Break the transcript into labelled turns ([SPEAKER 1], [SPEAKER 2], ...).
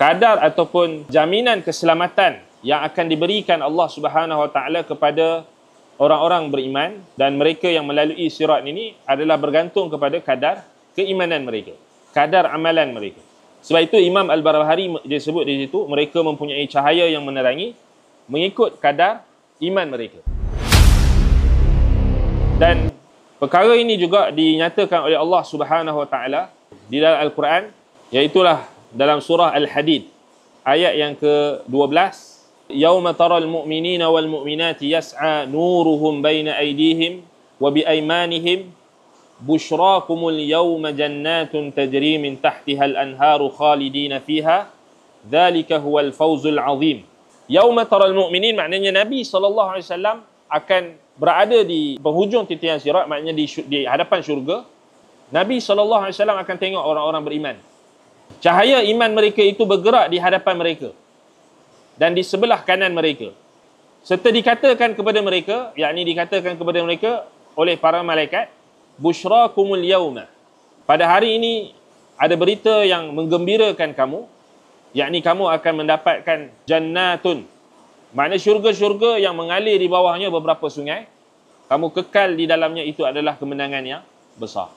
[SPEAKER 1] kadar ataupun jaminan keselamatan yang akan diberikan Allah Subhanahu Wa Taala kepada orang-orang beriman dan mereka yang melalui sirat ini adalah bergantung kepada kadar keimanan mereka, kadar amalan mereka. Sebab itu Imam Al-Barbahari dia sebut di situ mereka mempunyai cahaya yang menerangi mengikut kadar iman mereka. Dan perkara ini juga dinyatakan oleh Allah Subhanahu Wa Taala di dalam Al-Quran iaitu dalam surah Al-Hadid ayat yang ke-12 Yauma taral mu'minina wal mu'minati yas'a nuruhum baina aydihim wa bi aymanihim bushrakumul yawma jannatun tajri min tahtiha al-anharu khalidina fiha dhalika huwal fawzul azim. Yauma taral mu'minin maknanya Nabi sallallahu alaihi wasallam akan berada di penghujung titian sirat maknanya di, di hadapan syurga. Nabi sallallahu alaihi wasallam akan tengok orang-orang beriman cahaya iman mereka itu bergerak di hadapan mereka dan di sebelah kanan mereka. Serta dikatakan kepada mereka, yakni dikatakan kepada mereka oleh para malaikat, Bushrakumul yawma. Pada hari ini, ada berita yang menggembirakan kamu, yakni kamu akan mendapatkan jannatun. Makna syurga-syurga yang mengalir di bawahnya beberapa sungai. Kamu kekal di dalamnya itu adalah kemenangan yang besar.